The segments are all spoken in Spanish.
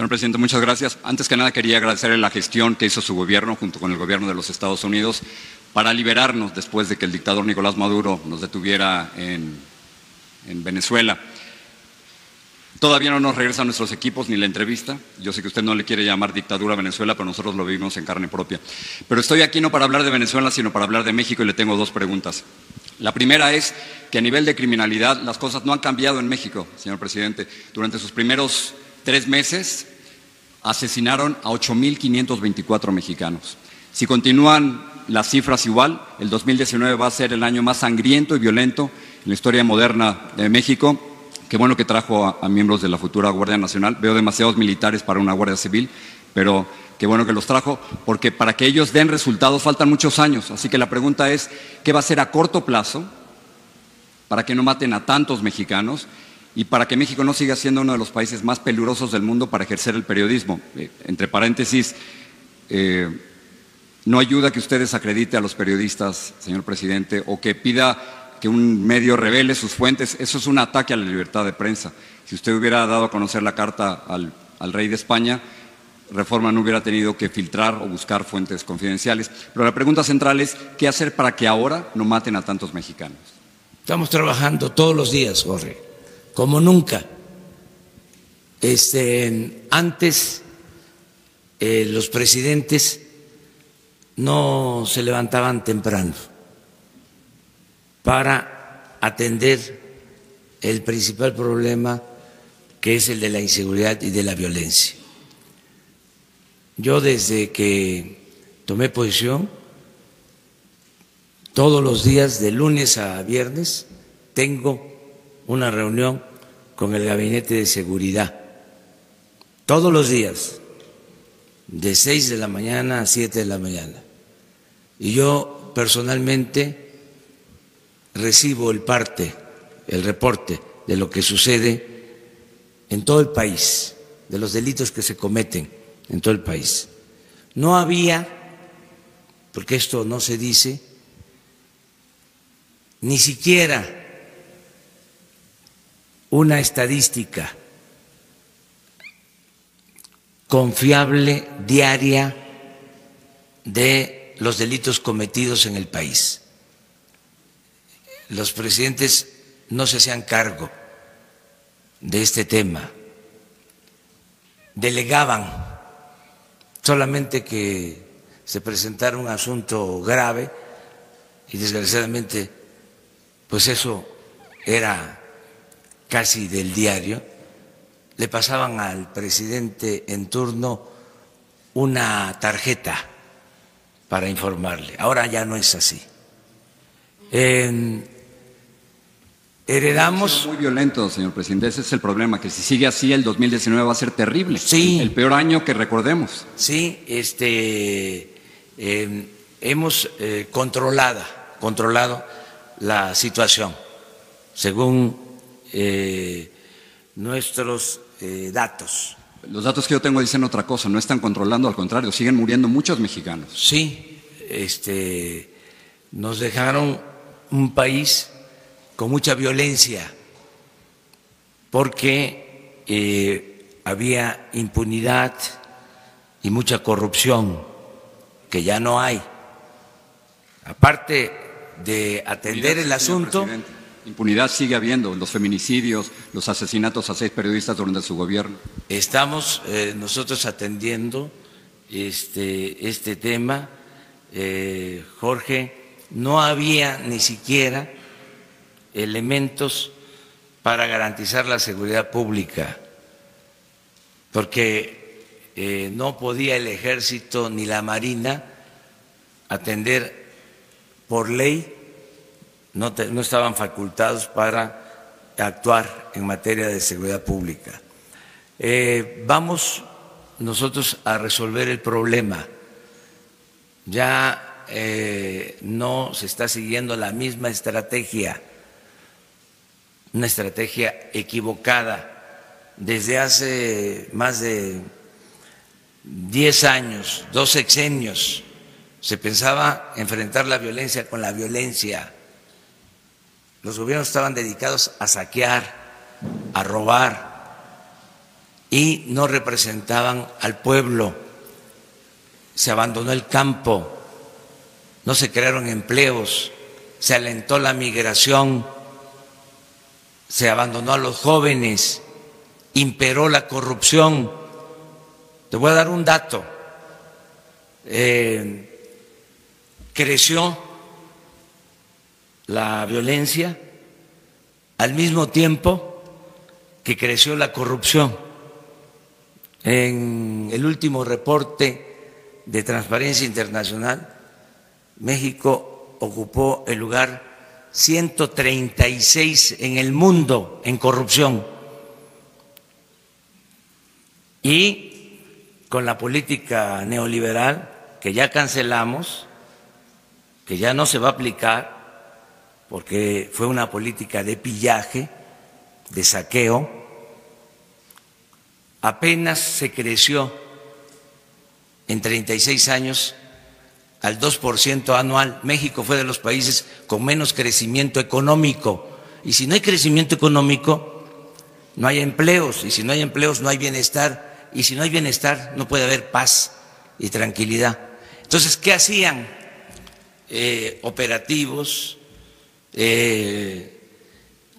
Señor presidente, muchas gracias. Antes que nada quería agradecerle la gestión que hizo su gobierno junto con el gobierno de los Estados Unidos para liberarnos después de que el dictador Nicolás Maduro nos detuviera en, en Venezuela. Todavía no nos regresan nuestros equipos ni la entrevista. Yo sé que usted no le quiere llamar dictadura a Venezuela, pero nosotros lo vivimos en carne propia. Pero estoy aquí no para hablar de Venezuela, sino para hablar de México y le tengo dos preguntas. La primera es que a nivel de criminalidad las cosas no han cambiado en México, señor presidente. Durante sus primeros tres meses asesinaron a 8.524 mexicanos. Si continúan las cifras igual, el 2019 va a ser el año más sangriento y violento en la historia moderna de México Qué bueno que trajo a, miembros de la futura Guardia Nacional. Veo demasiados militares para una Guardia Civil, pero qué bueno que los trajo, porque para que ellos den resultados faltan muchos años. Así que la pregunta es, ¿qué va a hacer a corto plazo para que no maten a tantos mexicanos y para que México no siga siendo uno de los países más peligrosos del mundo para ejercer el periodismo? Eh, entre paréntesis, eh, no ayuda que usted desacredite a los periodistas, señor presidente, o que pida que un medio revele sus fuentes, eso es un ataque a la libertad de prensa. Si usted hubiera dado a conocer la carta al, rey de España, Reforma no hubiera tenido que filtrar o buscar fuentes confidenciales. Pero la pregunta central es, ¿qué hacer para que ahora no maten a tantos mexicanos? Estamos trabajando todos los días, Jorge, como nunca. Este, antes eh, los presidentes no se levantaban temprano para atender el principal problema que es el de la inseguridad y de la violencia. Yo desde que tomé posición, todos los días, de lunes a viernes, tengo una reunión con el Gabinete de Seguridad. Todos los días, de 6 de la mañana a 7 de la mañana. Y yo personalmente recibo el parte, el reporte de lo que sucede en todo el país, de los delitos que se cometen en todo el país. No había, porque esto no se dice, ni siquiera una estadística confiable diaria de los delitos cometidos en el país. Los presidentes no se hacían cargo de este tema, delegaban solamente que se presentara un asunto grave y desgraciadamente pues eso era casi del diario, le pasaban al presidente en turno una tarjeta para informarle. Ahora ya no es así heredamos. Muy violento, señor presidente. Ese es el problema, que si sigue así, el 2019 va a ser terrible. Sí. El peor año que recordemos. Sí, este, em, hemos eh, controlado la situación, según eh, nuestros eh, datos. Los datos que yo tengo dicen otra cosa, no están controlando, al contrario, siguen muriendo muchos mexicanos. Sí, este, nos dejaron un país con mucha violencia, porque eh, había impunidad y mucha corrupción, que ya no hay. Aparte de atender el asunto. Impunidad sigue habiendo, los feminicidios, los asesinatos a seis periodistas durante su gobierno. Estamos eh, nosotros atendiendo este, este tema, eh, Jorge, no había ni siquiera elementos para garantizar la seguridad pública, porque eh, no podía el ejército ni la marina atender por ley, no, no estaban facultados para actuar en materia de seguridad pública. Eh, vamos nosotros a resolver el problema. Ya eh, no se está siguiendo la misma estrategia una estrategia equivocada. Desde hace más de 10 años, dos sexenios, se pensaba enfrentar la violencia con la violencia. Los gobiernos estaban dedicados a saquear, a robar, y no representaban al pueblo. Se abandonó el campo, no se crearon empleos, se alentó la migración, se abandonó a los jóvenes, imperó la corrupción. Te voy a dar un dato. Eh, creció la violencia al mismo tiempo que creció la corrupción. En el último reporte de Transparencia Internacional, México ocupó el lugar 136 en el mundo en corrupción. Y con la política neoliberal que ya cancelamos, que ya no se va a aplicar, porque fue una política de pillaje, de saqueo, apenas se creció en 36 años al 2% anual. México fue de los países con menos crecimiento económico. Y si no hay crecimiento económico, no hay empleos. Y si no hay empleos, no hay bienestar. Y si no hay bienestar, no puede haber paz y tranquilidad. Entonces, ¿qué hacían? Eh, operativos, eh,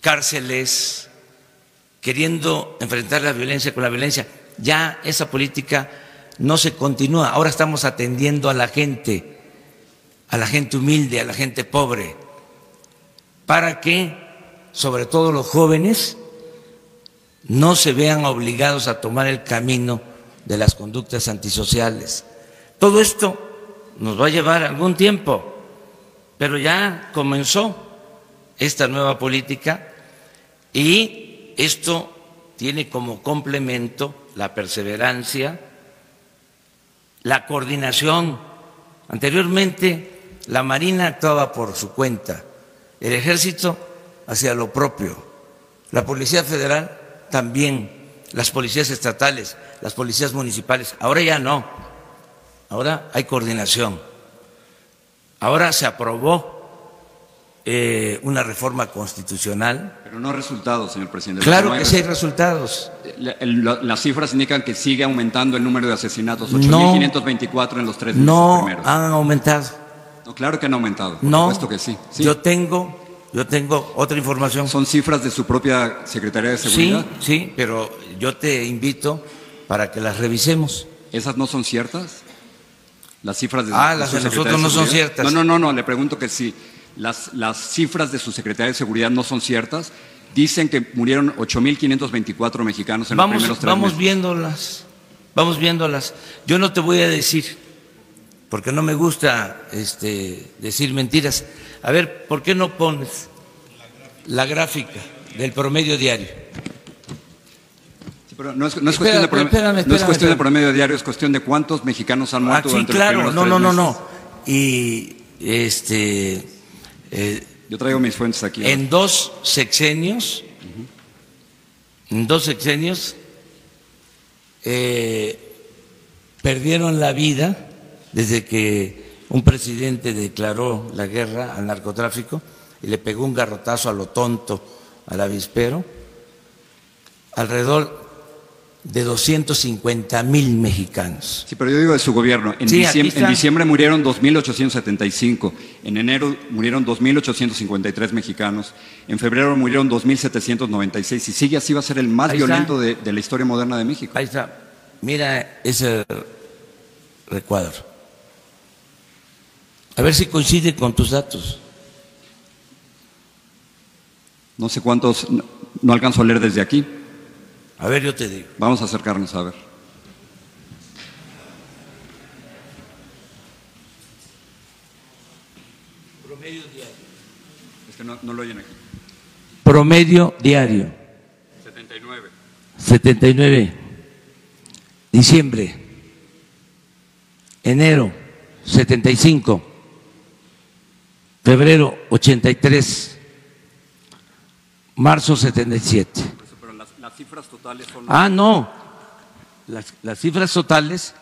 cárceles, queriendo enfrentar la violencia con la violencia. Ya esa política no se continúa. Ahora estamos atendiendo a la gente, a la gente humilde, a la gente pobre, para que, sobre todo los jóvenes, no se vean obligados a tomar el camino de las conductas antisociales. Todo esto nos va a llevar algún tiempo, pero ya comenzó esta nueva política y esto tiene como complemento la perseverancia, la coordinación. Anteriormente la Marina actuaba por su cuenta, el ejército hacía lo propio, la Policía Federal también, las policías estatales, las policías municipales. Ahora ya no, ahora hay coordinación. Ahora se aprobó eh, una reforma constitucional. Pero no resultados, señor presidente. Claro que sí hay resultados. las cifras indican que sigue aumentando el número de asesinatos, 8.524 en los tres meses no primeros. No han aumentado. No, claro que han aumentado. Por no, supuesto que sí. Yo tengo, yo tengo otra información. Son cifras de su propia Secretaría de Seguridad. Sí, sí, pero yo te invito para que las revisemos. ¿Esas no son ciertas? Las cifras de Ah, las de nosotros no son ciertas. No, no, no, no, le pregunto que sí las, las cifras de su Secretaría de Seguridad no son ciertas. Dicen que murieron 8.524 mexicanos en vamos, los primeros tres Vamos meses. viéndolas, vamos viéndolas. Yo no te voy a decir, porque no me gusta este, decir mentiras. A ver, ¿por qué no pones la gráfica del promedio diario? Sí, pero no es, no es cuestión, de, promedio, espérame, espérame, no es cuestión de promedio diario, es cuestión de cuántos mexicanos han muerto ah, sí, durante claro, los no, primeros no, tres no, meses. no. Y este eh, Yo traigo mis fuentes aquí. En dos sexenios, en dos sexenios, eh, perdieron la vida desde que un presidente declaró la guerra al narcotráfico y le pegó un garrotazo a lo tonto al avispero, alrededor de 250 mil mexicanos. Sí, pero yo digo de su gobierno. En, Sí, diciembre, en diciembre murieron 2.875, en enero murieron 2.853 mexicanos, en febrero murieron 2.796 y sigue así va a ser el más Ahí violento de, de la historia moderna de México. Ahí está, mira ese recuadro. A ver si coincide con tus datos. No sé cuántos, no, no alcanzo a leer desde aquí. A ver, yo te digo. Vamos a acercarnos a ver. Promedio diario. Es que no, no lo oyen aquí. Promedio diario. 79. 79. Diciembre. Enero. 75. Febrero. 83. Marzo. 77. Las, cifras totales son... Ah, no. Las, las cifras totales.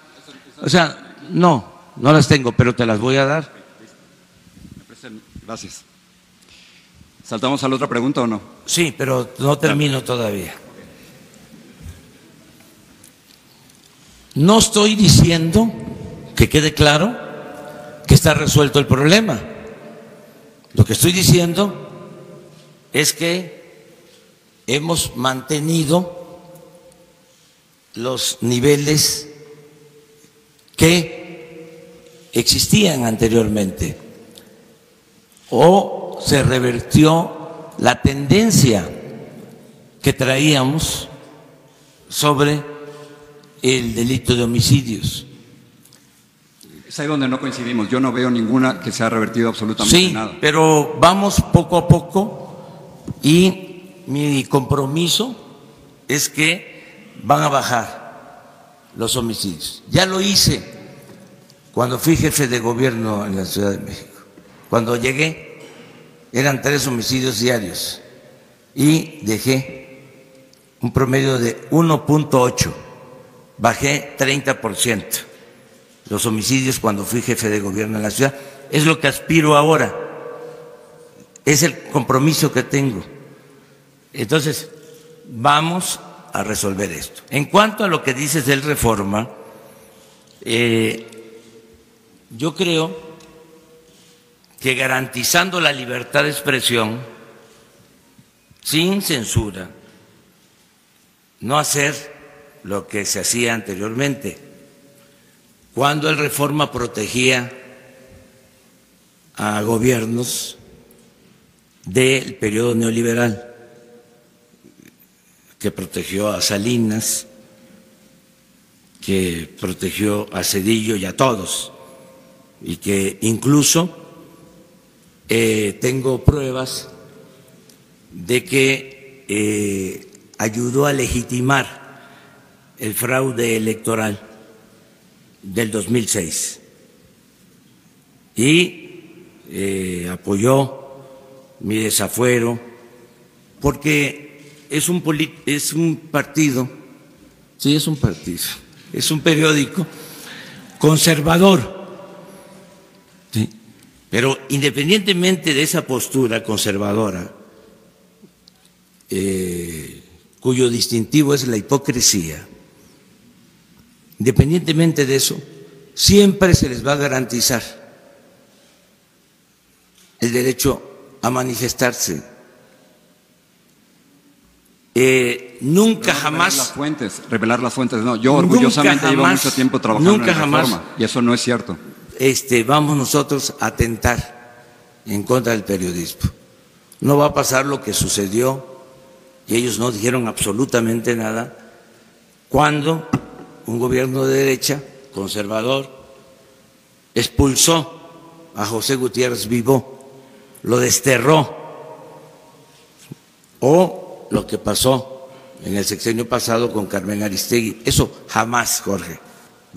O sea, no, no las tengo, pero te las voy a dar. Gracias. ¿Saltamos a la otra pregunta o no? Sí, pero no termino todavía. No estoy diciendo que quede claro que está resuelto el problema. Lo que estoy diciendo es que hemos mantenido los niveles que existían anteriormente o se revertió la tendencia que traíamos sobre el delito de homicidios. Es ahí donde no coincidimos. Yo no veo ninguna que se ha revertido absolutamente sí, nada. pero vamos poco a poco y mi compromiso es que van a bajar los homicidios. Ya lo hice cuando fui jefe de gobierno en la Ciudad de México. Cuando llegué eran tres homicidios diarios y dejé un promedio de 1.8, bajé 30% los homicidios cuando fui jefe de gobierno en la ciudad. Es lo que aspiro ahora, es el compromiso que tengo. Entonces, vamos a resolver esto. En cuanto a lo que dices del reforma, eh, yo creo que garantizando la libertad de expresión, sin censura, no hacer lo que se hacía anteriormente, cuando el reforma protegía a gobiernos del periodo neoliberal, que protegió a Salinas, que protegió a Cedillo y a todos, y que incluso eh, tengo pruebas de que eh, ayudó a legitimar el fraude electoral del 2006 y eh, apoyó mi desafuero porque es un, es un partido, sí es un partido, es un periódico conservador. ¿sí? Pero independientemente de esa postura conservadora, eh, cuyo distintivo es la hipocresía, independientemente de eso, siempre se les va a garantizar el derecho a manifestarse. Eh, nunca jamás. Revelar las fuentes, revelar las fuentes. No, yo orgullosamente Nunca llevo jamás, mucho tiempo trabajando nunca en la jamás. reforma y eso no es cierto. este, vamos nosotros a atentar en contra del periodismo. No va a pasar lo que sucedió, y ellos no dijeron absolutamente nada, cuando un gobierno de derecha, conservador, expulsó a José Gutiérrez Vivó, lo desterró, o lo que pasó en el sexenio pasado con Carmen Aristegui. Eso jamás, Jorge,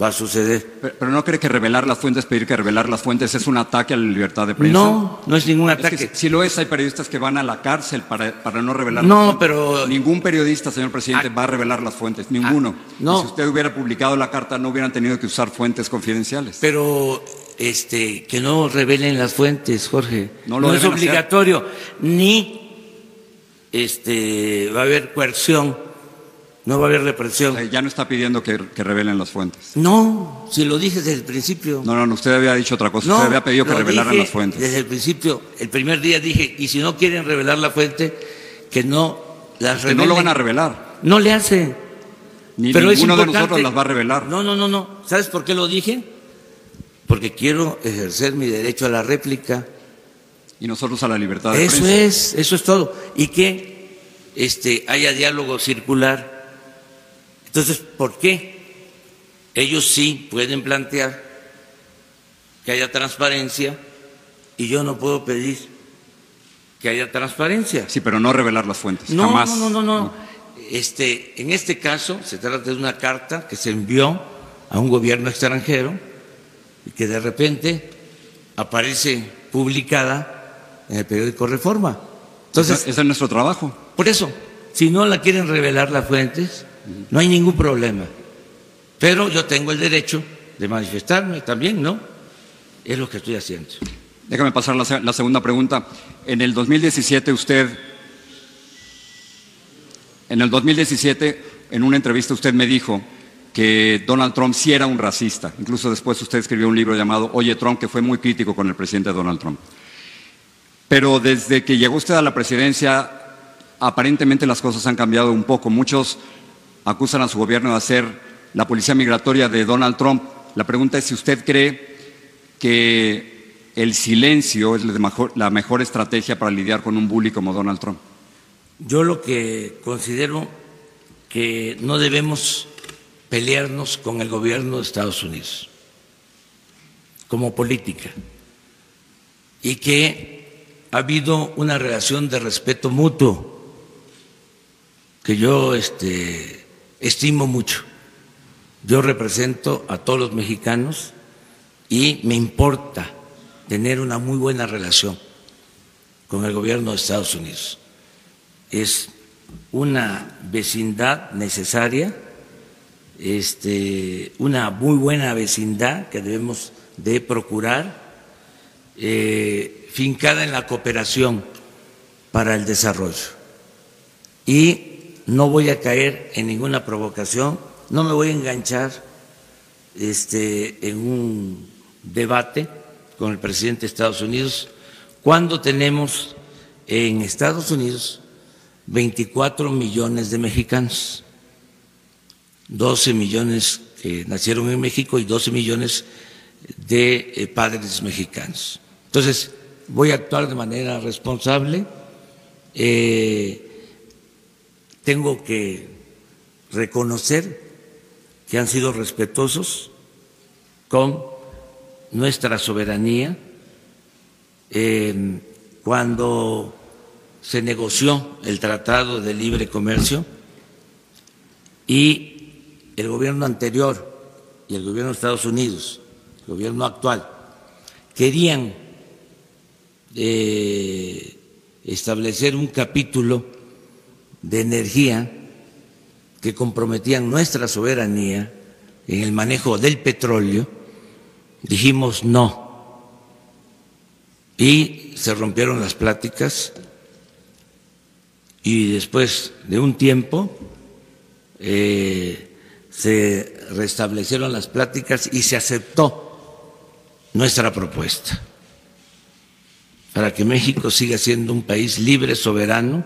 va a suceder. Pero, pero no cree que revelar las fuentes, pedir que revelar las fuentes es un ataque a la libertad de prensa. No, no es ningún Es que ataque. si, lo es, hay periodistas que van a la cárcel para, para no revelar No, las fuentes. pero- Ningún periodista, señor presidente, Ah. va a revelar las fuentes, ninguno. Ah, no. Y si usted hubiera publicado la carta, no hubieran tenido que usar fuentes confidenciales. Pero este, que no revelen las fuentes, Jorge. No lo es deben hacer. obligatorio, ni este, va a haber coerción, no va a haber represión. Eh, ya no está pidiendo que, que revelen las fuentes. No, si lo dije desde el principio. No, no, no, usted había dicho otra cosa. No, usted había pedido que revelaran las fuentes. Desde el principio, el primer día dije, y si no quieren revelar la fuente, que no las Que revelen. no lo van a revelar. No le hace. Ni Pero es ninguno de nosotros las va a revelar. No, no, no, no. ¿Sabes por qué lo dije? Porque quiero ejercer mi derecho a la réplica. Y nosotros a la libertad de Eso prensa. es, eso es todo. Y que este, haya diálogo circular. Entonces, ¿por qué? Ellos sí pueden plantear que haya transparencia y yo no puedo pedir que haya transparencia. Sí, pero no revelar las fuentes. No, Jamás. no, no, no, no. Este, en este caso se trata de una carta que se envió a un gobierno extranjero y que de repente aparece publicada en el periódico Reforma. Entonces, Ese- es nuestro trabajo. por eso, si no la quieren revelar las fuentes, no hay ningún problema. Pero yo tengo el derecho de manifestarme también, ¿no? Es lo que estoy haciendo. Déjame pasar la, la segunda pregunta. En el 2017 usted, en el 2017, en una entrevista usted me dijo que Donald Trump sí era un racista. Incluso después usted escribió un libro llamado Oye Trump, que fue muy crítico con el presidente Donald Trump. Pero desde que llegó usted a la presidencia, aparentemente las cosas han cambiado un poco. Muchos acusan a su gobierno de ser la policía migratoria de Donald Trump. La pregunta es si usted cree que el silencio es la mejor estrategia para lidiar con un bully como Donald Trump. Yo lo que considero que no debemos pelearnos con el gobierno de Estados Unidos como política y que ha habido una relación de respeto mutuo que yo este, estimo mucho. Yo represento a todos los mexicanos y me importa tener una muy buena relación con el gobierno de Estados Unidos. Es una vecindad necesaria este, una muy buena vecindad que debemos de procurar, eh, fincada en la cooperación para el desarrollo. Y no voy a caer en ninguna provocación, no me voy a enganchar este, en un debate con el presidente de Estados Unidos cuando tenemos en Estados Unidos 24 millones de mexicanos 12 millones que nacieron en México y 12 millones de eh, padres mexicanos. Entonces, voy a actuar de manera responsable. Eh, tengo que reconocer que han sido respetuosos con nuestra soberanía. Eh, cuando se negoció el Tratado de Libre Comercio y el gobierno anterior y el gobierno de Estados Unidos, gobierno actual, querían eh, establecer un capítulo de energía que comprometían nuestra soberanía en el manejo del petróleo, dijimos no. Y se rompieron las pláticas y después de un tiempo eh, se restablecieron las pláticas y se aceptó nuestra propuesta para que México siga siendo un país libre, soberano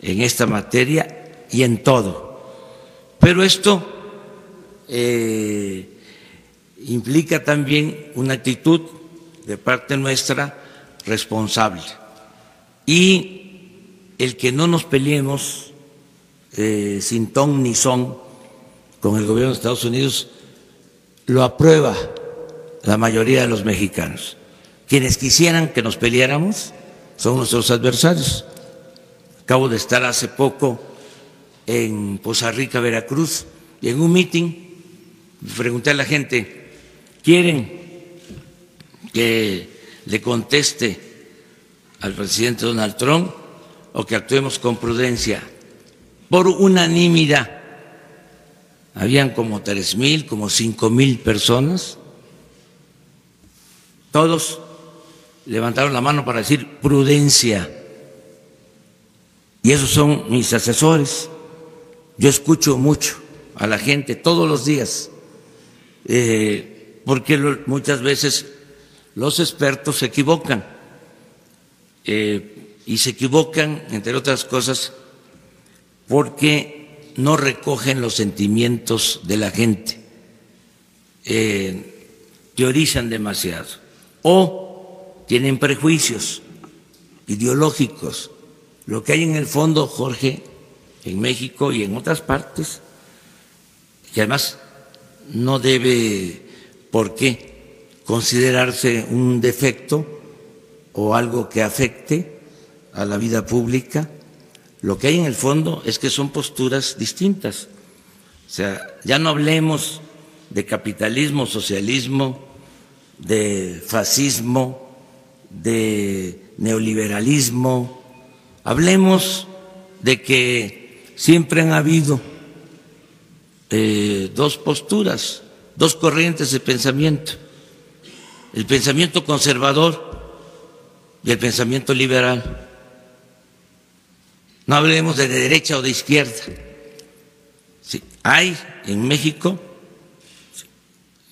en esta materia y en todo. Pero esto eh, implica también una actitud de parte nuestra responsable y el que no nos peleemos eh, sin ton ni son con el gobierno de Estados Unidos lo aprueba la mayoría de los mexicanos. Quienes quisieran que nos peleáramos son nuestros adversarios. Acabo de estar hace poco en Poza Rica, Veracruz, y en un mitin pregunté a la gente, ¿quieren que le conteste al presidente Donald Trump o que actuemos con prudencia? Por unanimidad habían como tres mil, como cinco mil personas, todos levantaron la mano para decir prudencia. Y esos son mis asesores. Yo escucho mucho a la gente todos los días, eh, porque muchas veces los expertos se equivocan. Eh, y se equivocan, entre otras cosas, porque no recogen los sentimientos de la gente, eh, teorizan demasiado o tienen prejuicios ideológicos. Lo que hay en el fondo, Jorge, en México y en otras partes, que además no debe por qué considerarse un defecto o algo que afecte a la vida pública, lo que hay en el fondo es que son posturas distintas. O sea, ya no hablemos de capitalismo, socialismo, de fascismo, de neoliberalismo. Hablemos de que siempre han habido eh, dos posturas, dos corrientes de pensamiento, el pensamiento conservador y el pensamiento liberal. No hablemos de derecha o de izquierda. hay en México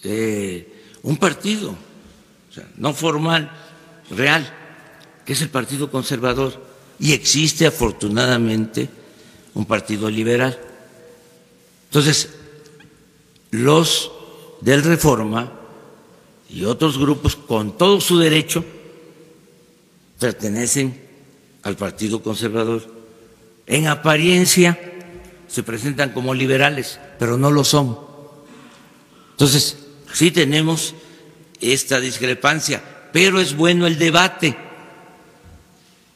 eh, un partido, no formal, real, que es el Partido Conservador. Y existe afortunadamente un partido liberal. Entonces, los del Reforma y otros grupos con todo su derecho pertenecen al Partido Conservador. En apariencia se presentan como liberales, pero no lo son. Entonces, sí tenemos esta discrepancia, pero es bueno el debate,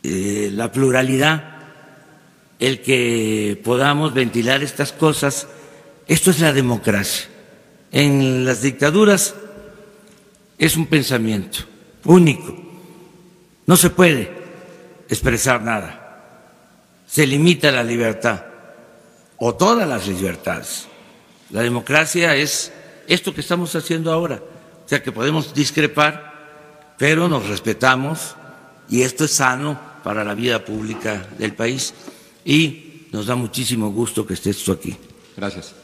eh, la pluralidad, el que podamos ventilar estas cosas. Esto es la democracia. En las dictaduras es un pensamiento único. No se puede expresar nada. Se limita la libertad o todas las libertades. La democracia es esto que estamos haciendo ahora. O sea que podemos discrepar, pero nos respetamos y esto es sano para la vida pública del país y nos da muchísimo gusto que estés tú aquí. Gracias.